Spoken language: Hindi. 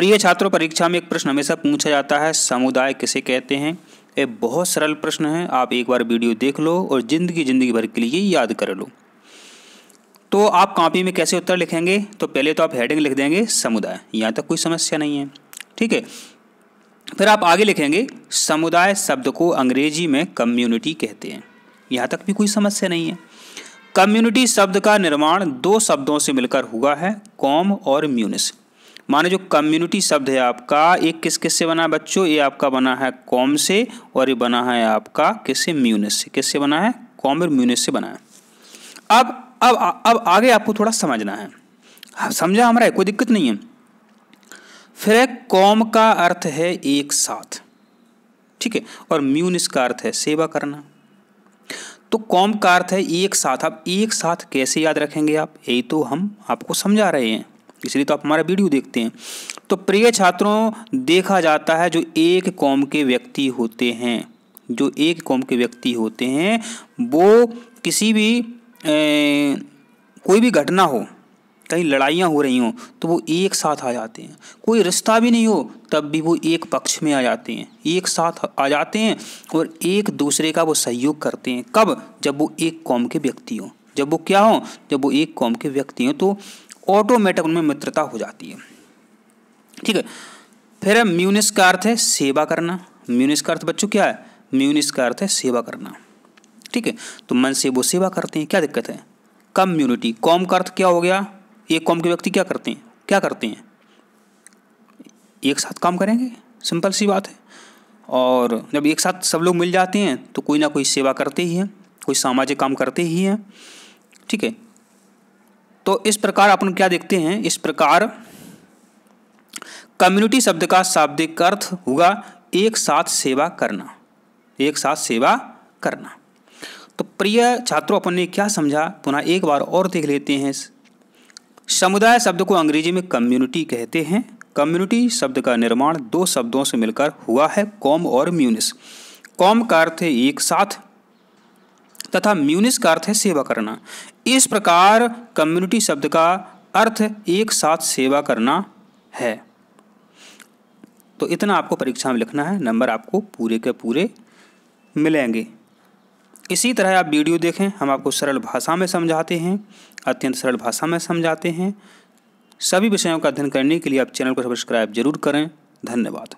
प्रिय छात्रों, परीक्षा में एक प्रश्न हमेशा पूछा जाता है, समुदाय किसे कहते हैं? ये बहुत सरल प्रश्न है, आप एक बार वीडियो देख लो और ज़िंदगी ज़िंदगी भर के लिए याद कर लो। तो आप कॉपी में कैसे उत्तर लिखेंगे? तो पहले तो आप हेडिंग लिख देंगे, समुदाय। यहाँ तक कोई समस्या नहीं है। ठीक है? फिर आप आगे लिखेंगे, समुदाय शब्द को अंग्रेज़ी में कम्युनिटी कहते हैं। यहाँ तक भी कोई समस्या नहीं है। कम्युनिटी शब्द का निर्माण दो शब्दों से मिलकर हुआ है, कॉम और म्यूनिस। माने जो कम्युनिटी शब्द है आपका एक किस किस से बना है बच्चों? ये आपका बना है कॉम से और ये बना है आपका किससे? म्यूनिस से। किससे बना है? कॉम और म्यूनिस से बना है। अब अब अब आगे आपको थोड़ा समझना है। हाँ, समझा हमारा कोई दिक्कत नहीं है। फिर कॉम का अर्थ है एक साथ। ठीक है? और म्यूनिस का अर्थ है सेवा करना। तो कॉम का अर्थ है एक साथ। आप एक साथ कैसे याद रखेंगे आप? यही तो हम आपको समझा रहे हैं। इसलिए तो आप हमारा वीडियो देखते हैं। तो प्रिय छात्रों देखा जाता है जो एक कौम के व्यक्ति होते हैं जो एक कौम के व्यक्ति होते हैं वो किसी भी ए, कोई भी घटना हो कहीं लड़ाइयाँ हो रही हों तो वो एक साथ आ जाते हैं। कोई रिश्ता भी नहीं हो तब भी वो एक पक्ष में आ जाते हैं। एक साथ आ जाते हैं और एक दूसरे का वो सहयोग करते हैं। कब? जब वो एक कौम के व्यक्ति हों। जब वो क्या हो? जब वो एक कौम के व्यक्ति हों तो ऑटोमेटिक उनमें मित्रता हो जाती है। ठीक है? फिर म्यूनिस का अर्थ है सेवा करना। म्यूनिस का अर्थ बच्चों क्या है? म्यूनिस का अर्थ है सेवा करना। ठीक है? तो मन से वो सेवा करते हैं। क्या दिक्कत है? कम्युनिटी। कॉम का अर्थ क्या हो गया? एक कॉम के व्यक्ति क्या करते हैं? क्या करते हैं? एक साथ काम करेंगे। सिंपल सी बात है। और जब एक साथ सब लोग मिल जाते हैं तो कोई ना कोई सेवा करते ही हैं। कोई सामाजिक काम करते ही हैं। ठीक है? तो इस प्रकार अपन क्या देखते हैं? इस प्रकार कम्युनिटी शब्द का शाब्दिक अर्थ होगा एक साथ सेवा करना। एक साथ सेवा करना। तो प्रिय छात्रों, अपन ने क्या समझा? पुनः एक बार और देख लेते हैं। समुदाय शब्द को अंग्रेज़ी में कम्युनिटी कहते हैं। कम्युनिटी शब्द का निर्माण दो शब्दों से मिलकर हुआ है, कॉम और म्यूनिस। कॉम का अर्थ है एक साथ तथा म्यूनिस का अर्थ है सेवा करना। इस प्रकार कम्युनिटी शब्द का अर्थ एक साथ सेवा करना है। तो इतना आपको परीक्षा में लिखना है, नंबर आपको पूरे के पूरे मिलेंगे। इसी तरह आप वीडियो देखें, हम आपको सरल भाषा में समझाते हैं, अत्यंत सरल भाषा में समझाते हैं। सभी विषयों का अध्ययन करने के लिए आप चैनल को सब्सक्राइब ज़रूर करें। धन्यवाद।